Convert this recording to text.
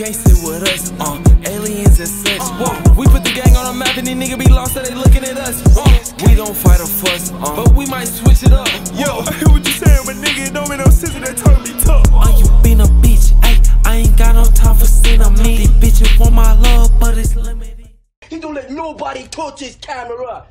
can't sit with us, uh, aliens and such. Uh-huh. Whoa, we put the gang on a map and these niggas be lost, so they looking at us. Uh, we don't fight or fuss, uh, but we might switch it up. Yo, I hear what you saying, but nigga, it don't make no sense that turn me tough. Uh, you been a bitch, ayy, I ain't got no time for sin. These bitches want my love, but it's limited. He don't let nobody touch his camera.